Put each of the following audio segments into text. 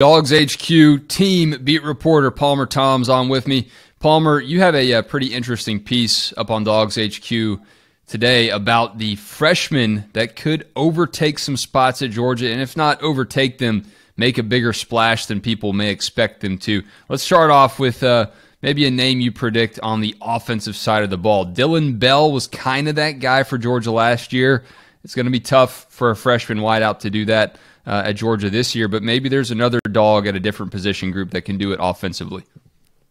Dawgs HQ team beat reporter Palmer Thombs on with me. Palmer, you have a, a, pretty interesting piece up on Dawgs HQ today about the freshmen that could overtake some spots at Georgia, and if not overtake them, make a bigger splash than people may expect them to. Let's start off with uh, maybe a name you predict on the offensive side of the ball. Dillon Bell was kind of that guy for Georgia last year. It's going to be tough for a freshman wideout to do that uh, at Georgia this year, but maybe there's another dog at a different position group that can do it offensively.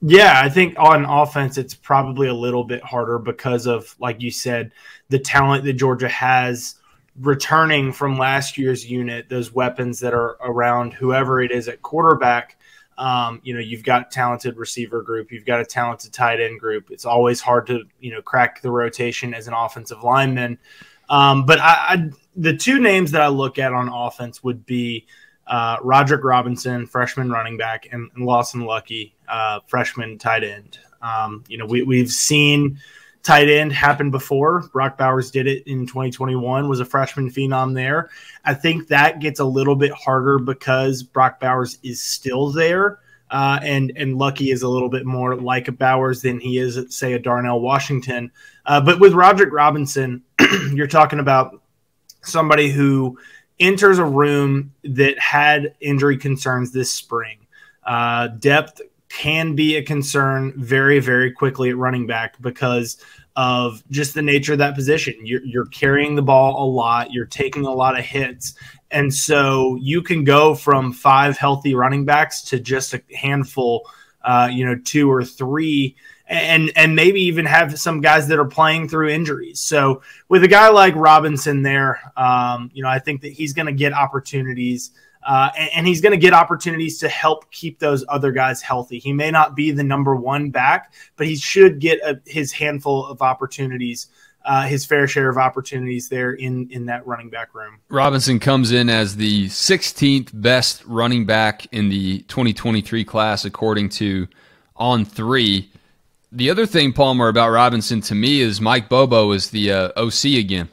Yeah, I think on offense, it's probably a little bit harder because of, like you said, the talent that Georgia has returning from last year's unit, those weapons that are around whoever it is at quarterback. Um, you know, you've got talented receiver group, you've got a talented tight end group. It's always hard to, you know, crack the rotation as an offensive lineman. Um, but I, I, the two names that I look at on offense would be uh, Roderick Robinson, freshman running back, and, and Lawson Luckie, uh, freshman tight end. Um, you know, we, we've seen tight end happen before. Brock Bowers did it in 2021, was a freshman phenom there. I think that gets a little bit harder because Brock Bowers is still there. Uh, and and Luckie is a little bit more like a Bowers than he is, say, a Darnell Washington. Uh, but with Roderick Robinson, you're talking about somebody who enters a room that had injury concerns this spring. Uh, depth can be a concern very, very quickly at running back because of just the nature of that position. You're, you're carrying the ball a lot, you're taking a lot of hits. And so you can go from five healthy running backs to just a handful, uh, you know, two or three and and maybe even have some guys that are playing through injuries. So with a guy like Robinson there, um, you know, I think that he's going to get opportunities. Uh, and, and, he's going to get opportunities to help keep those other guys healthy. He may not be the number one back, but he should get a, his handful of opportunities, uh, his fair share of opportunities there in in that running back room. Robinson comes in as the 16th best running back in the 2023 class, according to On Three. The other thing, Palmer, about Robinson to me is Mike Bobo is the uh, OC again.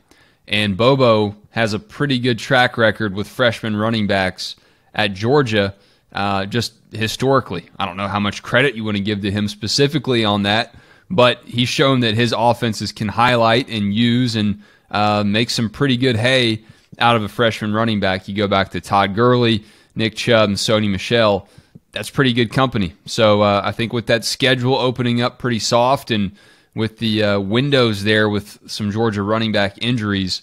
And Bobo has a pretty good track record with freshman running backs at Georgia, uh, just historically. I don't know how much credit you want to give to him specifically on that, but he's shown that his offenses can highlight and use and uh, make some pretty good hay out of a freshman running back. You go back to Todd Gurley, Nick Chubb, and Sony Michel. that's pretty good company. So uh, I think with that schedule opening up pretty soft and with the uh, windows there with some Georgia running back injuries,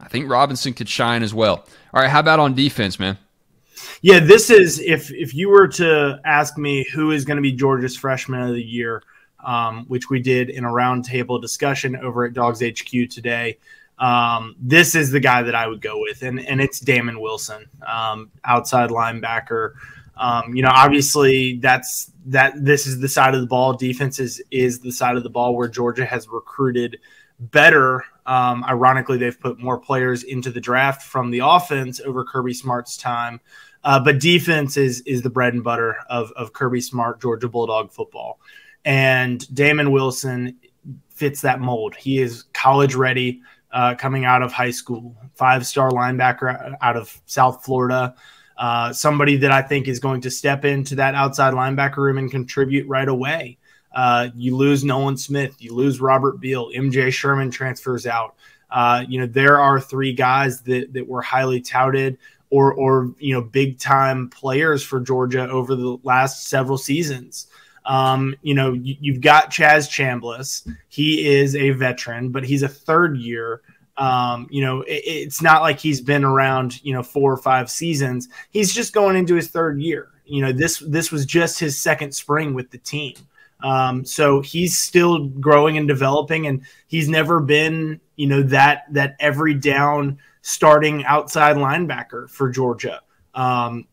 I think Robinson could shine as well. All right, how about on defense, man? Yeah, this is if if you were to ask me who is going to be Georgia's freshman of the year, um, which we did in a roundtable discussion over at Dawgs HQ today. Um, this is the guy that I would go with, and and it's Damon Wilson, um, outside linebacker. Um, you know, obviously that's that this is the side of the ball. Defense is is the side of the ball where Georgia has recruited better. Um, ironically, they've put more players into the draft from the offense over Kirby Smart's time. Uh, but defense is is the bread and butter of, of Kirby Smart Georgia Bulldog football. And Damon Wilson fits that mold. He is college ready uh, coming out of high school, five star linebacker out of South Florida. Uh, somebody that I think is going to step into that outside linebacker room and contribute right away. Uh, you lose Nolan Smith, you lose Robert Beal, MJ Sherman transfers out. Uh, you know, there are three guys that, that were highly touted or, or, you know, big time players for Georgia over the last several seasons. Um, you know, you, have got Chaz Chambliss. He is a veteran, but he's a third year um, you know, it, it's not like he's been around, you know, four or five seasons. He's just going into his third year. You know, this this was just his second spring with the team. Um, so he's still growing and developing, and he's never been, you know, that that every down starting outside linebacker for Georgia. Um,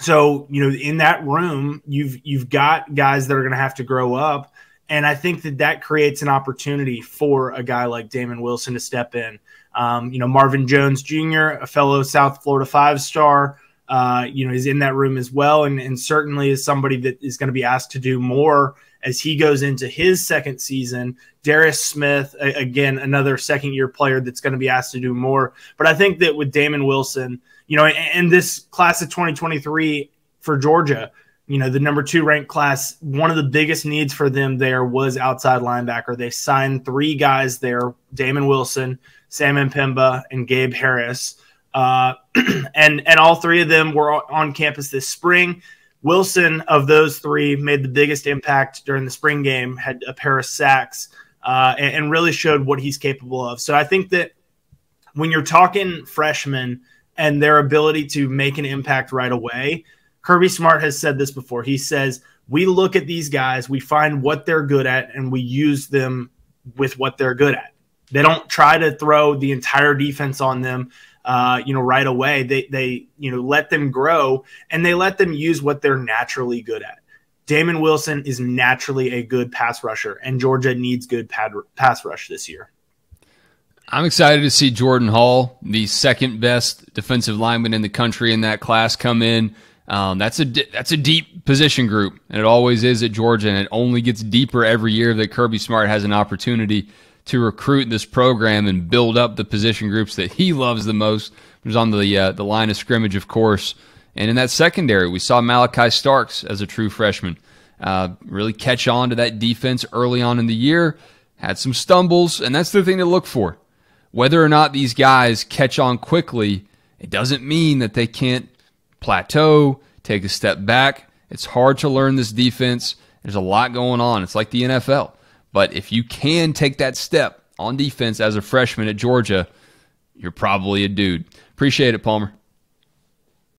so you know, in that room, you've you've got guys that are going to have to grow up and I think that that creates an opportunity for a guy like Damon Wilson to step in. Um, you know, Marvin Jones Jr., a fellow South Florida five star, uh, you know, is in that room as well, and, and certainly is somebody that is going to be asked to do more as he goes into his second season. Darris Smith, a, again, another second year player that's going to be asked to do more. But I think that with Damon Wilson, you know, and, and this class of 2023 for Georgia. You know, the number two ranked class, one of the biggest needs for them there was outside linebacker. They signed three guys there Damon Wilson, Sam M'Pemba, and Gabe Harris. Uh, and, and all three of them were on campus this spring. Wilson, of those three, made the biggest impact during the spring game, had a pair of sacks, uh, and, and really showed what he's capable of. So I think that when you're talking freshmen and their ability to make an impact right away, Kirby Smart has said this before. He says, We look at these guys, we find what they're good at, and we use them with what they're good at. They don't try to throw the entire defense on them. Uh, you know, right away. They they you know let them grow and they let them use what they're naturally good at. Damon Wilson is naturally a good pass rusher, and Georgia needs good pad, pass rush this year. I'm excited to see Jordan Hall, the second best defensive lineman in the country in that class, come in. Um, that's a that's a deep position group, and it always is at Georgia, and it only gets deeper every year that Kirby Smart has an opportunity to recruit this program and build up the position groups that he loves the most. He was on the uh, the line of scrimmage, of course, and in that secondary, we saw Malaki Starks as a true freshman uh, really catch on to that defense early on in the year. Had some stumbles, and that's the thing to look for. Whether or not these guys catch on quickly, it doesn't mean that they can't plateau, take a step back. It's hard to learn this defense. There's a lot going on. It's like the NFL. But if you can take that step on defense as a freshman at Georgia, you're probably a dude. Appreciate it, Palmer.